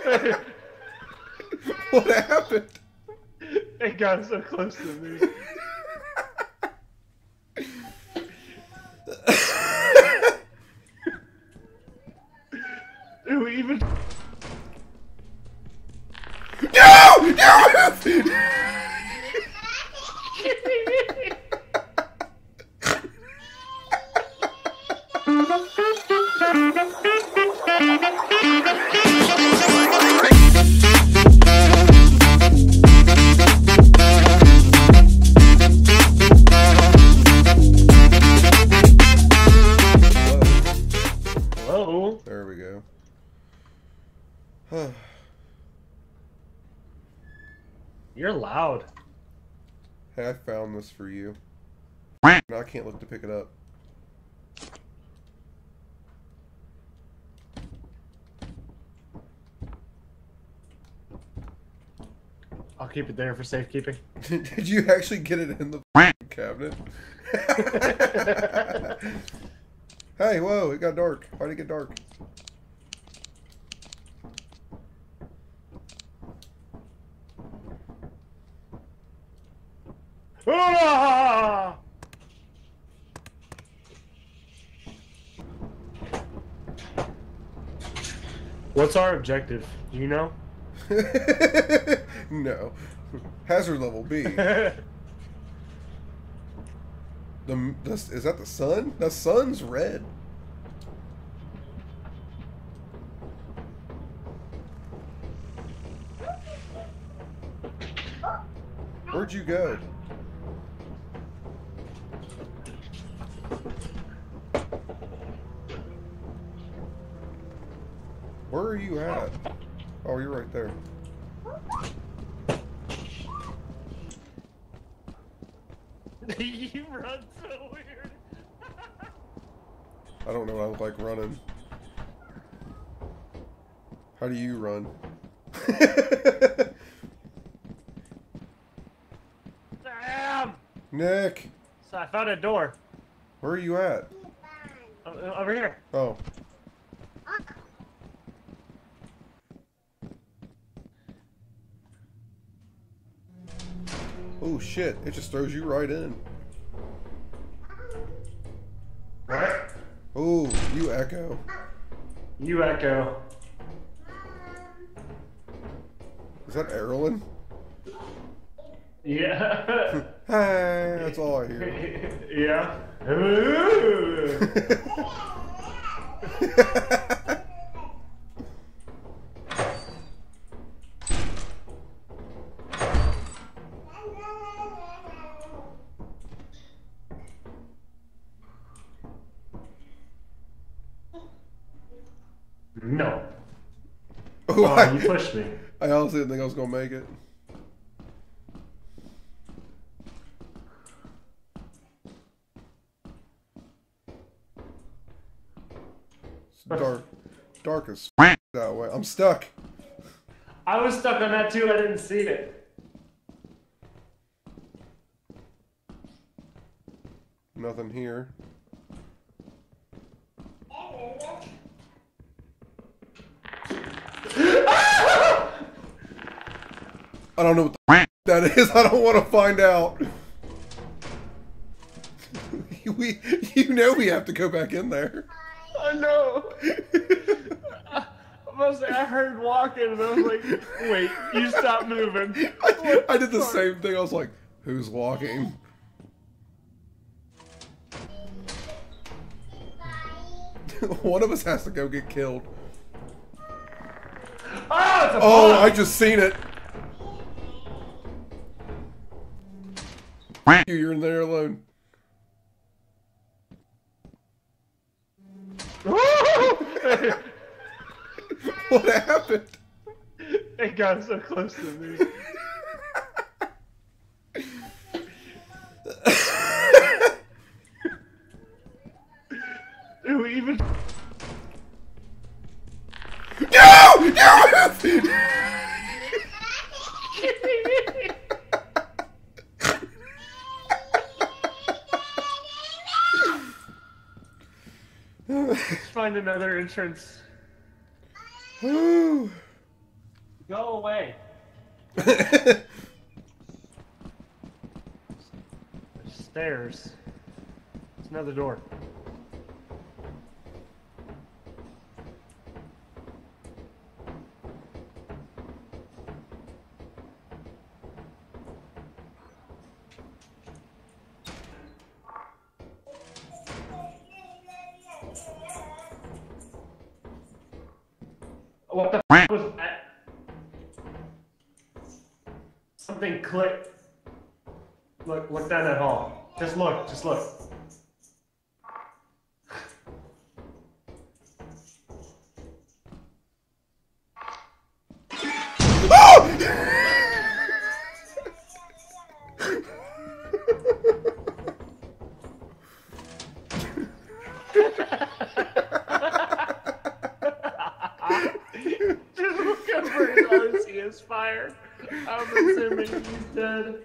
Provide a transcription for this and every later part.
what happened? It got so close to me. I for you. Now I can't look to pick it up. I'll keep it there for safekeeping. Did you actually get it in the cabinet? hey, whoa, it got dark. Why'd it get dark? Ah! What's our objective? Do you know? no. Hazard level B. The, the is that the sun? The sun's red. Where'd you go? Where are you at? Oh, you're right there. you run so weird. I don't know what I look like running. How do you run? Damn! Nick, So I found a door. where are you at? Over here. Oh. Shit, it just throws you right in. What? Oh, you echo. You echo. Is that Erlen? Yeah. Hey, that's all I hear. yeah. no. oh, I, you pushed me. I honestly didn't think I was gonna make it. It's dark, dark as that way. I'm stuck. I was stuck on that too. I didn't see it. Nothing here. I don't know what the that is. I don't want to find out. we, you know, we have to go back in there. I know. I must I heard walking and I was like, wait, you stop moving. I, I did the same thing. I was like, "Who's walking?" One of us has to go get killed. Oh, it's a Oh! I just seen it. You, You're in there alone. What happened? it got so close to me. Who even? No! No! find another entrance. Go away. There's stairs. It's another door. He's dead.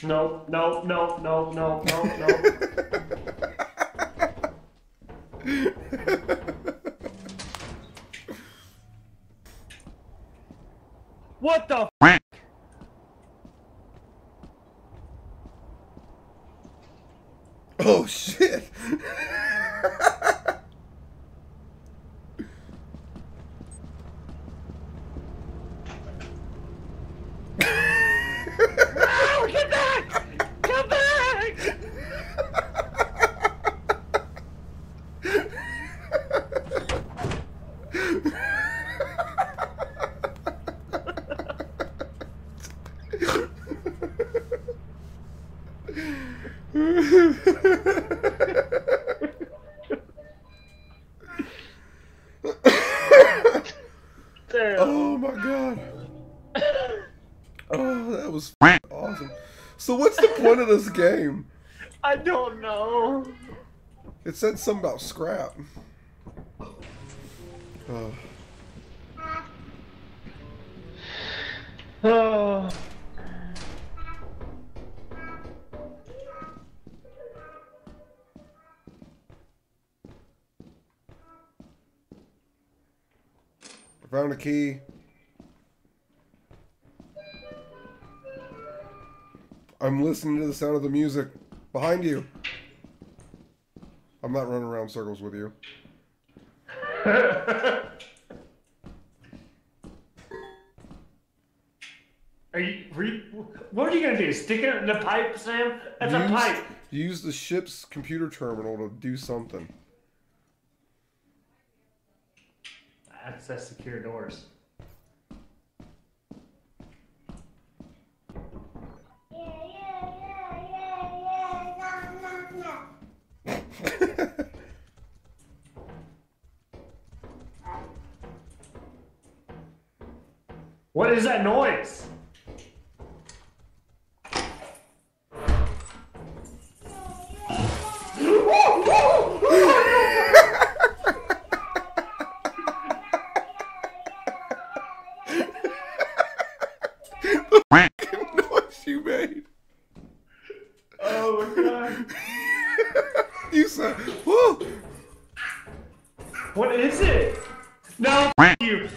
No, no, no, no, no, no, no. What the f? oh shit! No, get back! Come back! There. oh my god! Oh, that was awesome. So what's the point of this game? I don't know. It said something about scrap. Oh. Oh. Found a key. Listening to the sound of the music behind you. I'm not running around circles with you. Are you, you? What are you gonna do? Stick it in the pipe, Sam? That's a pipe. Use the ship's computer terminal to do something. Access secure doors. What is that noise? you made. Oh my god. You said, whoa. What is it? No, you.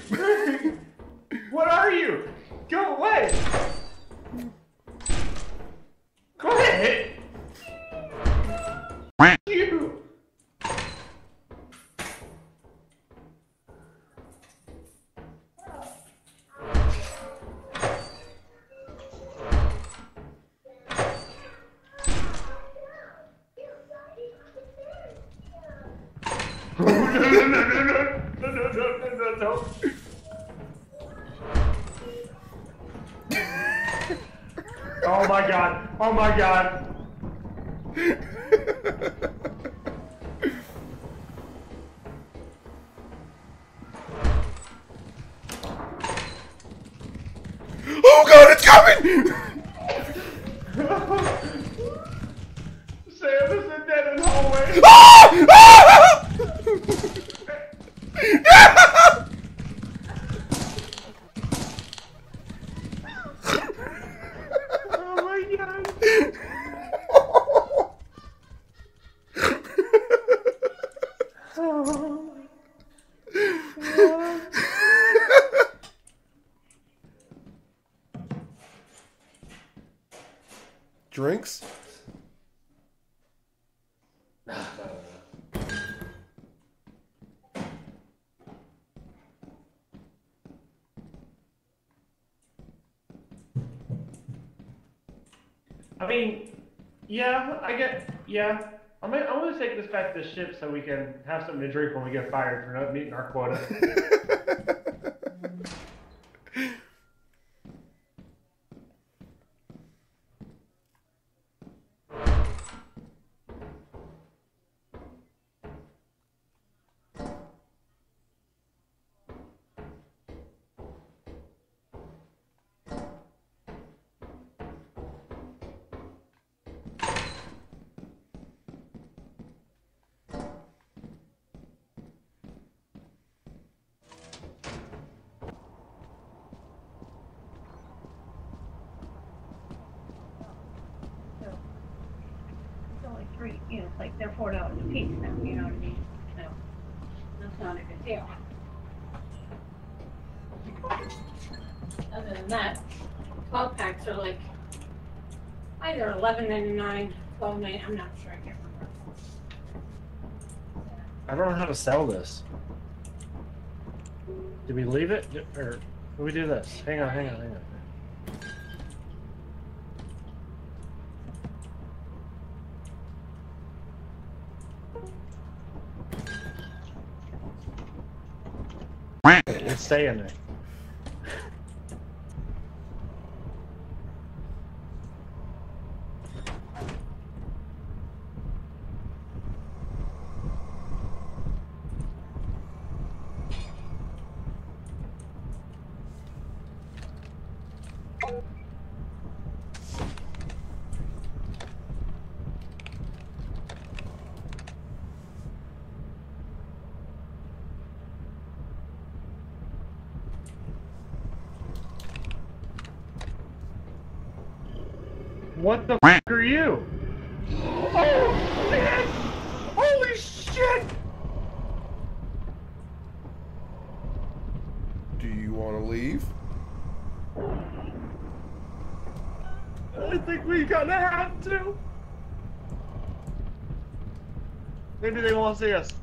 Yeah, I get, yeah. I'm gonna, I'm gonna take this back to the ship so we can have something to drink when we get fired for not meeting our quota. three, you know, it's like they're four dollars a piece now, you know what I mean? So that's not a good deal. Other than that, twelve packs are like either eleven ninety-nine, twelve ninety, I'm not sure, I can't remember. I don't know how to sell this. Did we leave it? Or do we do this? Hang on, hang on, hang on. Staying there. What the f are you? Oh, man! Holy shit! Do you want to leave? I think we're gonna have to. Maybe they won't see us.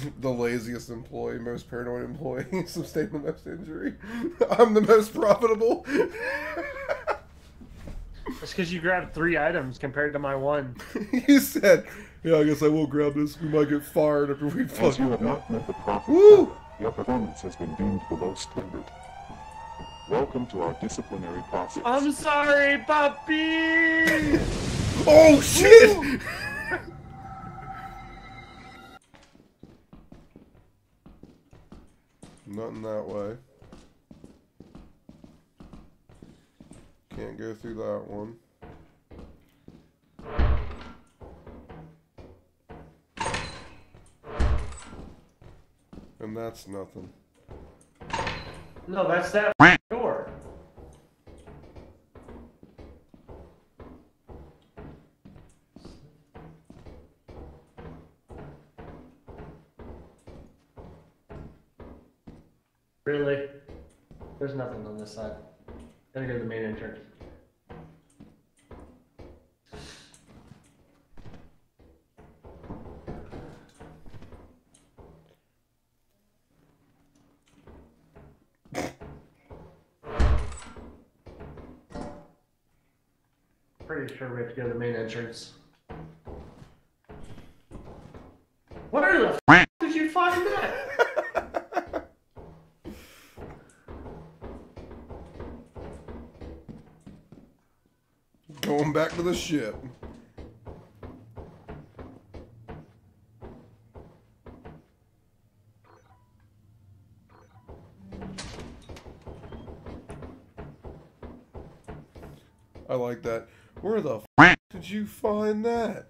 the laziest employee, most paranoid employee, sustained the most injury. I'm the most profitable. It's because you grabbed three items compared to my one. you said, "Yeah, I guess I will grab this. We might get fired if we As fuck you have up." not met the profit Woo! your performance has been deemed below standard. Welcome to our disciplinary process. I'm sorry, puppy. Oh shit! Nothing that way. Can't go through that one. And that's nothing. No, that's that door. Really? There's nothing on this side. Gotta go to the main entrance. Pretty sure we have to go to the main entrance. The ship. I like that. Where the f did you find that?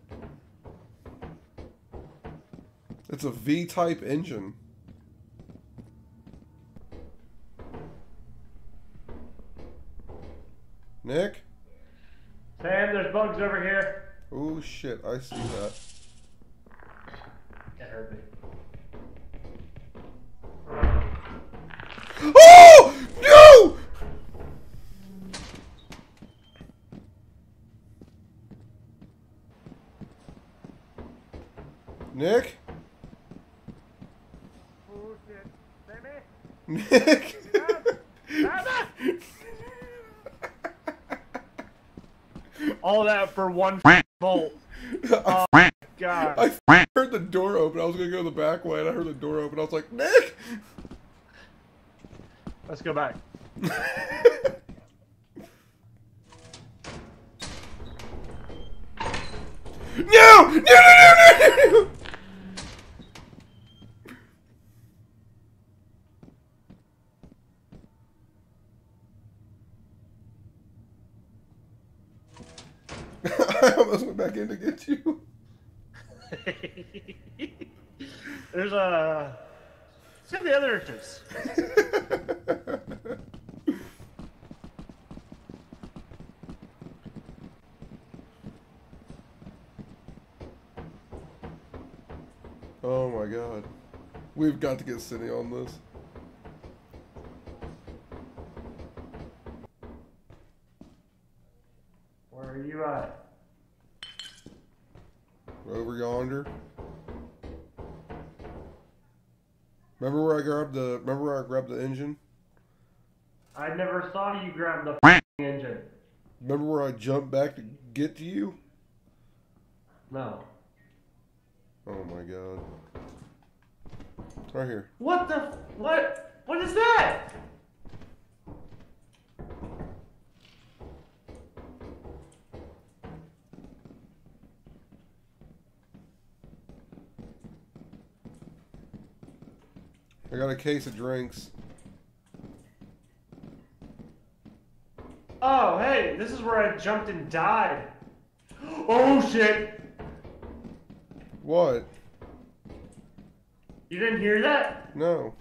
It's a V-type engine. Nick? Sam, there's bugs over here. Oh shit, I see that. It hurt me. Oh! No! Nick? Oh shit. Sammy? Nick? All that for one bolt. I, God. I heard the door open. I was gonna go the back way, and I heard the door open. I was like, Nick! Let's. No! No! No! No! No! no! I almost went back in to get you. There's a. Let's see the other entrance. oh my god. We've got to get Cindy on this. Where are you at? Over yonder. Remember where I grabbed the remember where I grabbed the engine? I never saw you grab the engine. Remember where I jumped back to get to you? No. Oh my god. Right here. What the? What? What is that? I got a case of drinks. Oh, hey, this is where I jumped and died. Oh shit! What? You didn't hear that? No.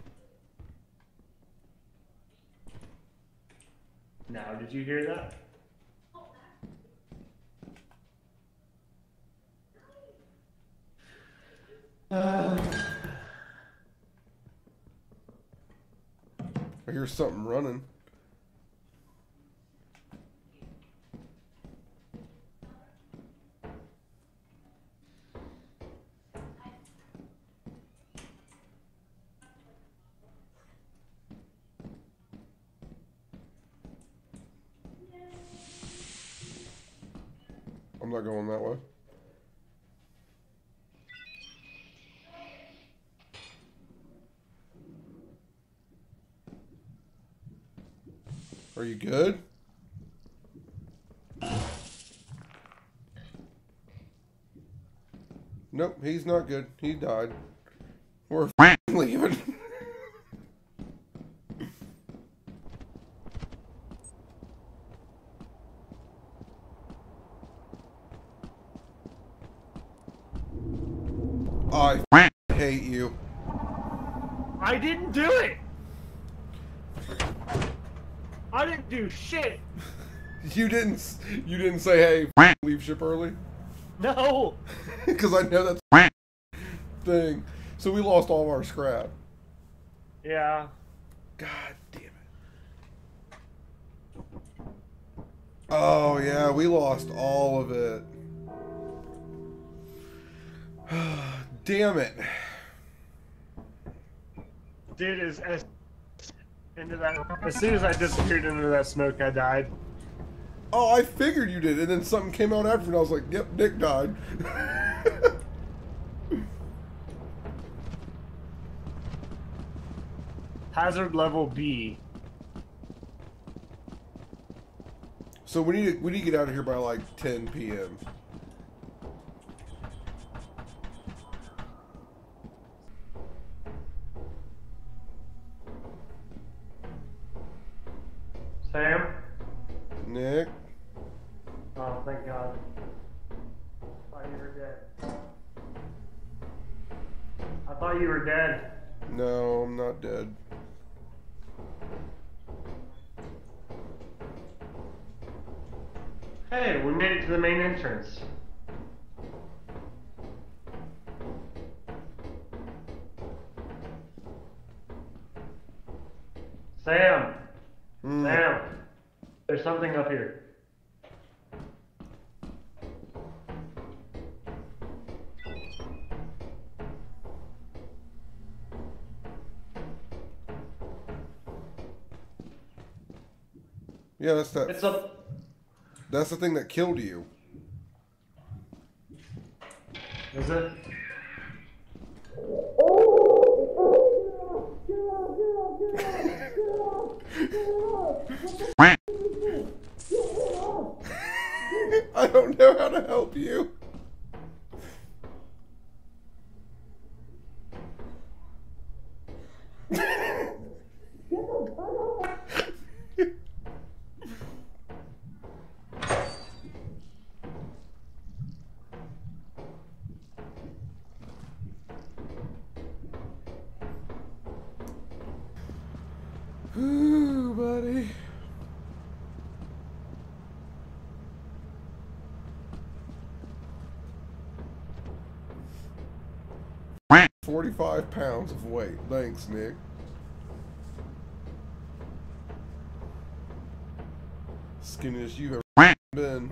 Now, did you hear that? I hear something running. I'm not going that way. Are you good? Nope, he's not good. He died. We're leaving. I hate you. I didn't do it! I didn't do shit! You didn't. You didn't say, "Hey, leave ship early," No! because I know that's thing. So we lost all of our scrap. Yeah. God damn it. Oh yeah, we lost all of it. damn it. Dude, is as into that as soon as I disappeared into that smoke, I died. Oh, I figured you did, and then something came out after, and I was like, "Yep, Nick died." Hazard level B. So we need to we need to get out of here by like 10 p.m. Sam? Nick, Oh, thank God. I thought you were dead. I thought you were dead. no, I'm not dead. Hey, we made it to the main entrance. Sam! Something up here. Yeah, that's that. It's up. That's the thing that killed you. Is it? I don't know how to help you. Five pounds of weight. Thanks, Nick. Skinniest you ever been.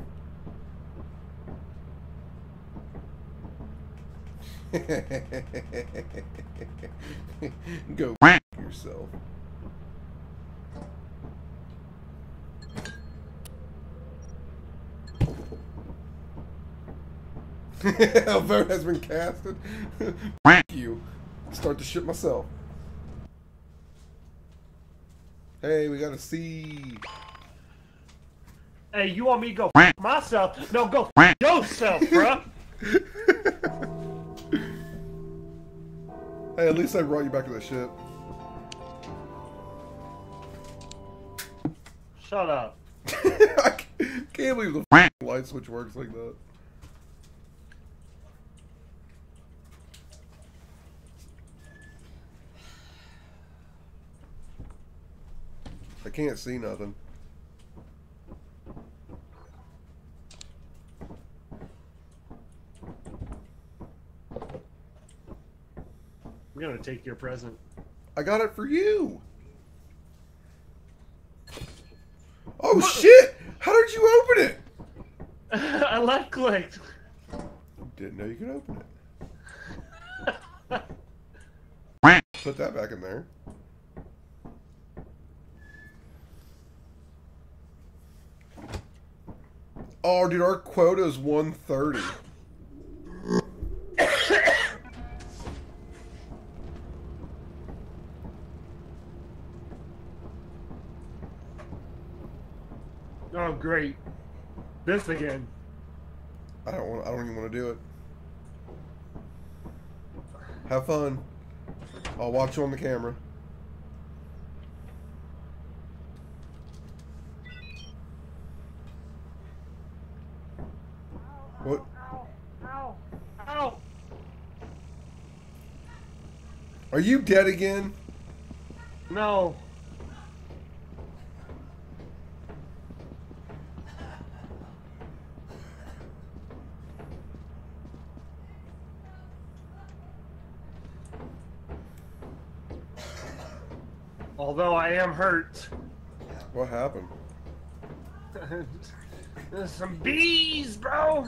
Go yourself. A vote has been casted. you. Start the ship myself. Hey, we got a C. Hey, you want me to go myself? No, go yourself, bruh. Hey, at least I brought you back to the ship. Shut up. I can't believe the light switch works like that. Can't see nothing. I'm gonna take your present. I got it for you. Oh shit! How did you open it? I left clicked. Didn't know you could open it. Put that back in there. Oh, dude, our quota is 130. Oh, great. This again. I don't want. I don't even want to do it. Have fun. I'll watch you on the camera. Are you dead again? No. Although I am hurt. What happened? There's some bees, bro.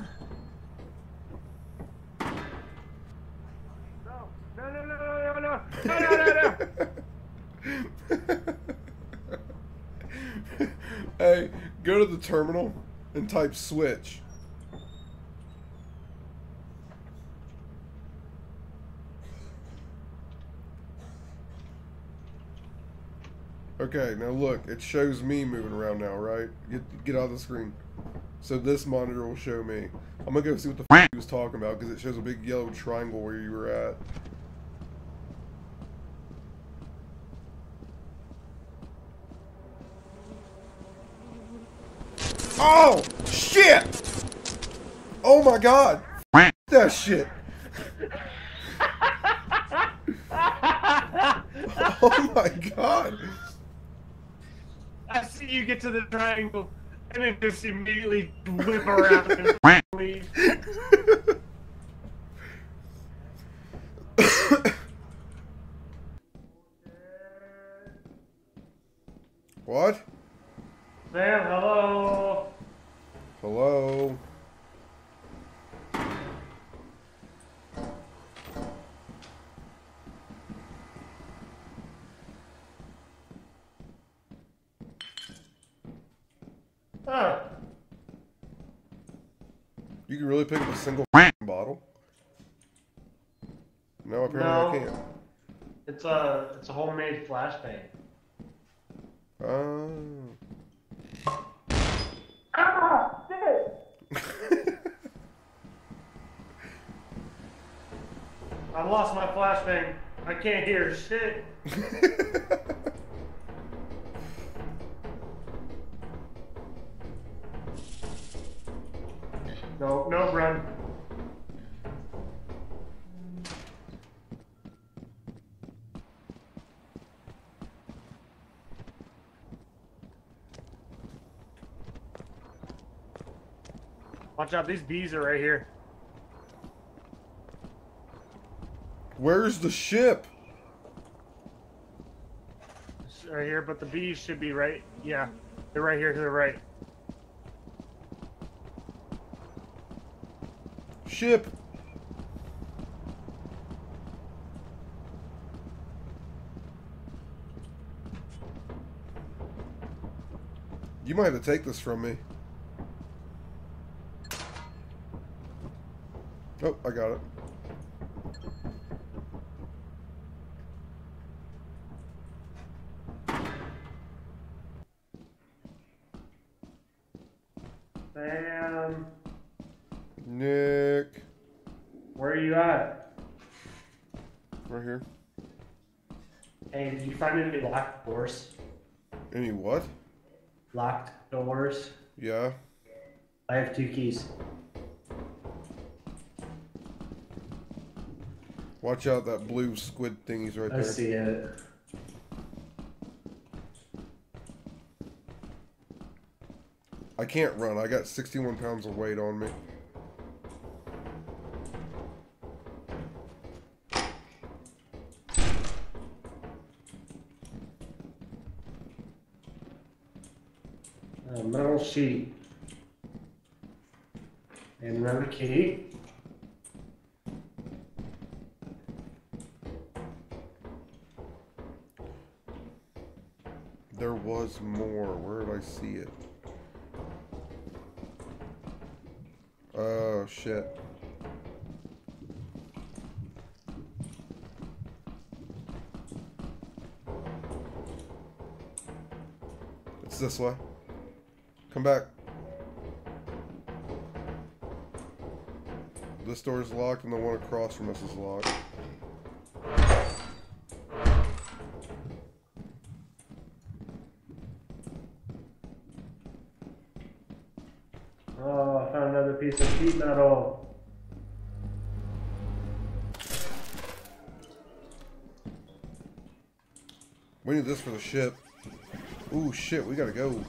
The terminal and type switch. Okay, now look, it shows me moving around now, right? Get get out of the screen. So this monitor will show me. I'm gonna go see what the f- he was talking about because it shows a big yellow triangle where you were at. Oh shit! Oh my god! F- that shit! Oh my god! I see you get to the triangle and then just immediately whip around and leave. what? Sam, hello. Hello? Oh, You pick up a single bottle? No, apparently No. I can't. it's a it's a homemade flashbang. Oh. Ah, shit! I lost my flashbang. I can't hear shit. Watch out, these bees are right here. Where's the ship? It's right here, but the bees should be right. Yeah, they're right here to the right. Ship! You might have to take this from me. Oh, I got it. Sam, Nick. where are you at? Right here. Hey, did you find any locked doors? Any what? Locked doors. Yeah. I have two keys. Watch out, that blue squid thingy's right I there. see it. I can't run. I got 61 pounds of weight on me. There was more. Where did I see it? Oh, shit. It's this way. Come back. This door is locked and the one across from us is locked. For the ship. Ooh, shit, we gotta go.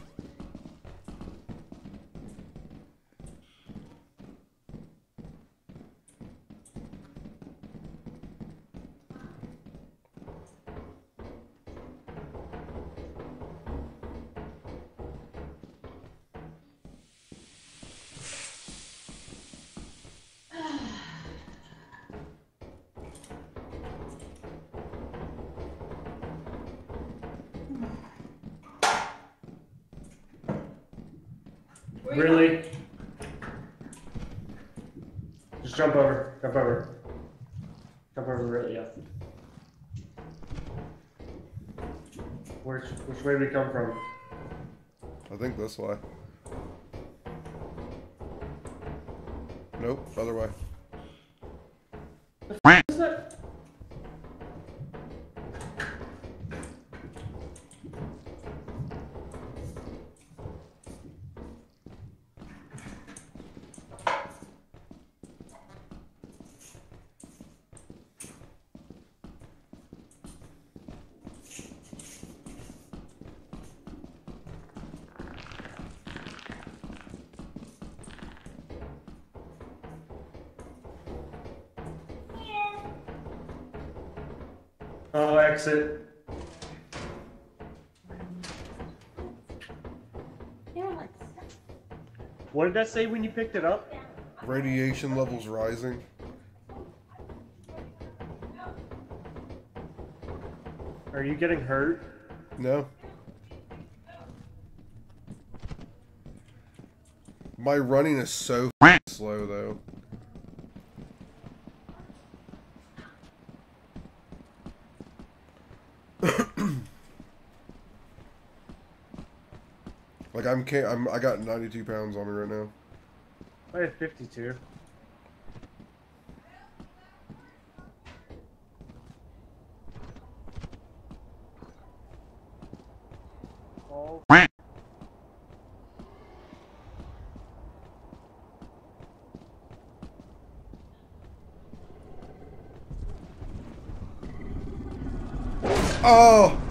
Really? Just jump over. Jump over. Jump over really, yeah. Which which way we come from? I think this way. Nope, other way. Oh, exit. What did that say when you picked it up? Radiation levels rising. Are you getting hurt? No. My running is so slow though. like I'm I'm I got 92 pounds on me right now. I have 52. Oh, Oh.